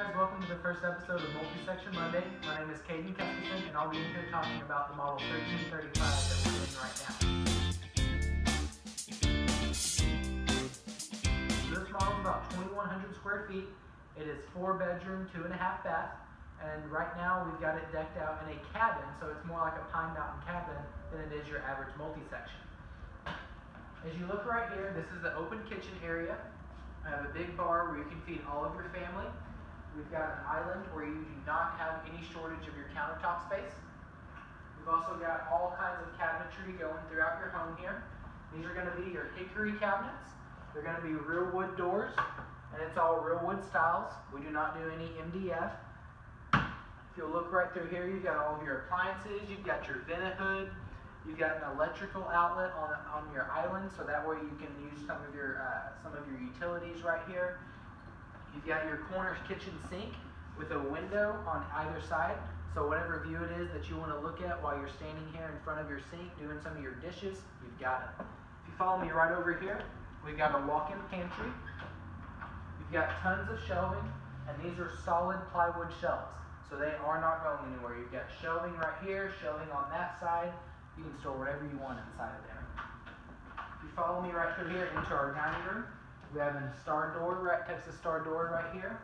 guys, welcome to the first episode of Multi-Section Monday. My name is Caden Kesterson, and I'll be here talking about the model 1335 that we're doing right now. This model is about 2,100 square feet. It is four bedroom, two and a half bath, and right now we've got it decked out in a cabin, so it's more like a Pine Mountain cabin than it is your average multi-section. As you look right here, this is the open kitchen area. I have a big bar where you can feed all of your family. We've got an island where you do not have any shortage of your countertop space. We've also got all kinds of cabinetry going throughout your home here. These are going to be your hickory cabinets. They're going to be real wood doors, and it's all real wood styles. We do not do any MDF. If you'll look right through here, you've got all of your appliances. You've got your Vent-A-Hood. You've got an electrical outlet on, on your island, so that way you can use some of your uh, some of your utilities right here. You've got your corner kitchen sink with a window on either side, so whatever view it is that you want to look at while you're standing here in front of your sink doing some of your dishes, you've got it. If you follow me right over here, we've got a walk-in pantry. You've got tons of shelving, and these are solid plywood shelves, so they are not going anywhere. You've got shelving right here, shelving on that side. You can store whatever you want inside of there. If you follow me right through here into our dining room, we have a star door, right, Texas star door right here.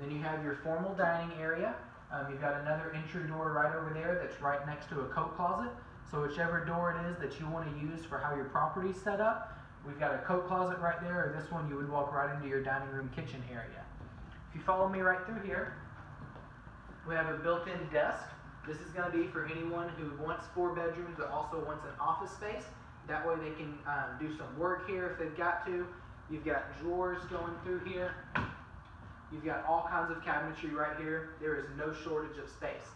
Then you have your formal dining area. Um, you've got another entry door right over there that's right next to a coat closet. So whichever door it is that you want to use for how your property's set up, we've got a coat closet right there, or this one you would walk right into your dining room kitchen area. If you follow me right through here, we have a built-in desk. This is going to be for anyone who wants four bedrooms but also wants an office space. That way they can um, do some work here if they've got to. You've got drawers going through here. You've got all kinds of cabinetry right here. There is no shortage of space.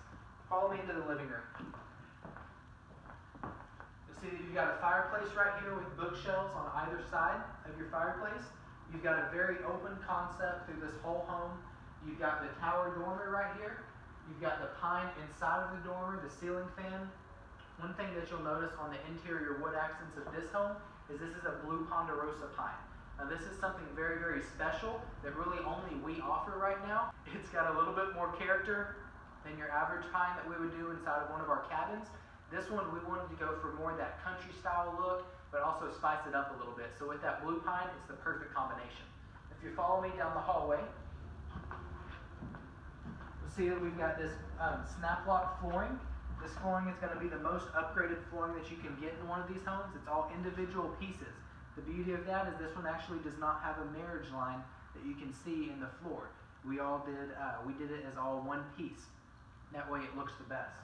Follow me into the living room. You'll see that you've got a fireplace right here with bookshelves on either side of your fireplace. You've got a very open concept through this whole home. You've got the tower dormer right here. You've got the pine inside of the dormer, the ceiling fan. One thing that you'll notice on the interior wood accents of this home is this is a blue ponderosa pine. Now this is something very, very special that really only we offer right now. It's got a little bit more character than your average pine that we would do inside of one of our cabins. This one we wanted to go for more that country style look, but also spice it up a little bit. So with that blue pine, it's the perfect combination. If you follow me down the hallway, you'll see that we've got this um, snap lock flooring. This flooring is going to be the most upgraded flooring that you can get in one of these homes. It's all individual pieces. The beauty of that is this one actually does not have a marriage line that you can see in the floor. We all did, uh, we did it as all one piece. That way it looks the best.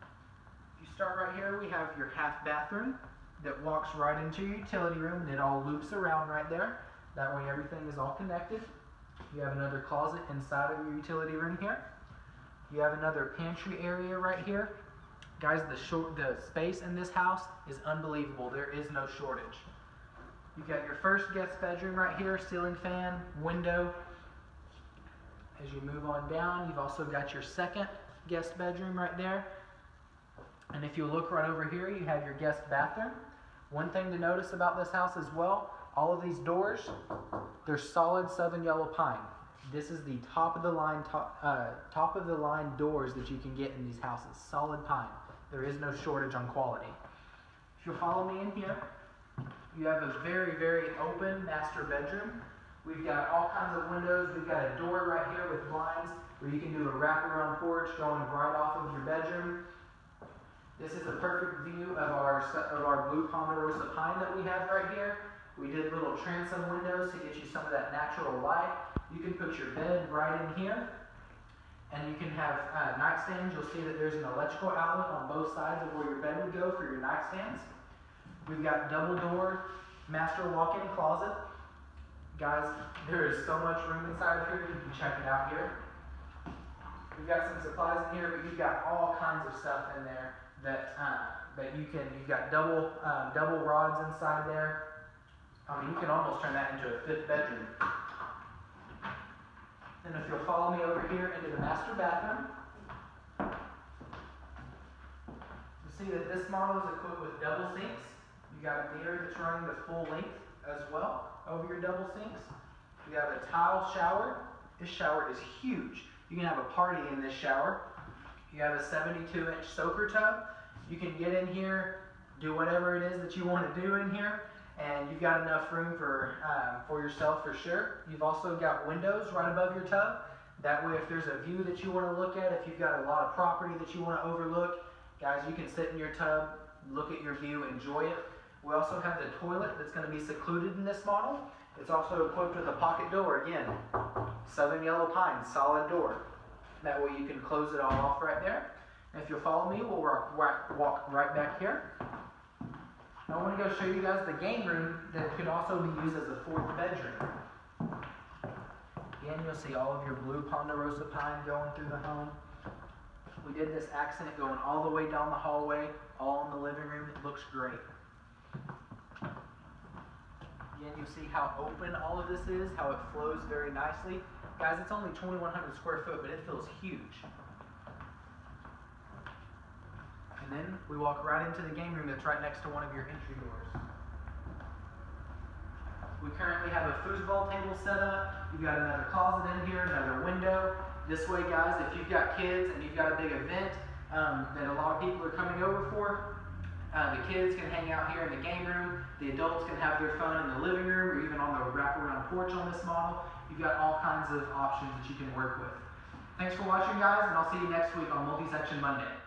If you start right here, we have your half bathroom that walks right into your utility room and it all loops around right there. That way everything is all connected. You have another closet inside of your utility room here. You have another pantry area right here. Guys, the short the space in this house is unbelievable. There is no shortage. You've got your first guest bedroom right here, ceiling fan, window. As you move on down, you've also got your second guest bedroom right there. And if you look right over here, you have your guest bathroom. One thing to notice about this house as well, all of these doors, they're solid southern yellow pine. This is the top of the line top, uh, top of the line doors that you can get in these houses. Solid pine. There is no shortage on quality. If you'll follow me in here, you have a very, very open master bedroom. We've got all kinds of windows. We've got a door right here with blinds where you can do a wraparound porch going right off of your bedroom. This is a perfect view of our, of our blue ponderosa pine that we have right here. We did little transom windows to get you some of that natural light. You can put your bed right in here. And you can have uh, nightstands. You'll see that there's an electrical outlet on both sides of where your bed would go for your nightstands. We've got double door master walk-in closet. Guys, there is so much room inside of here. You can check it out here. We've got some supplies in here, but you've got all kinds of stuff in there that uh, that you can. You've got double um, double rods inside there. I mean, you can almost turn that into a fifth bedroom. And if you'll follow me over here into the master bathroom, you'll see that this model is equipped with double sinks. You got a mirror that's running the full length as well over your double sinks. You have a tile shower This shower is huge. You can have a party in this shower. You have a 72 inch soaker tub. You can get in here, do whatever it is that you want to do in here, and you've got enough room for um, for yourself for sure. You've also got windows right above your tub. That way, if there's a view that you want to look at, if you've got a lot of property that you want to overlook, guys, you can sit in your tub, look at your view, enjoy it. We also have the toilet that's going to be secluded in this model. It's also equipped with a pocket door again. Southern Yellow Pine, solid door. That way you can close it all off right there. And if you'll follow me, we'll walk, walk, walk right back here. I want to go show you guys the game room that could also be used as a fourth bedroom. Again, you'll see all of your blue Ponderosa pine going through the home. We did this accent going all the way down the hallway, all in the living room. It looks great. Again, you see how open all of this is, how it flows very nicely. Guys, it's only 2,100 square foot, but it feels huge. And then we walk right into the game room that's right next to one of your entry doors. We currently have a foosball table set up. You've got another closet in here, another window. This way, guys, if you've got kids and you've got a big event um, that a lot of people are coming over for, uh, the kids can hang out here in the game room. The adults can have their fun in the living room or even on the wraparound porch on this model. You've got all kinds of options that you can work with. Thanks for watching, guys, and I'll see you next week on Multi-Section Monday.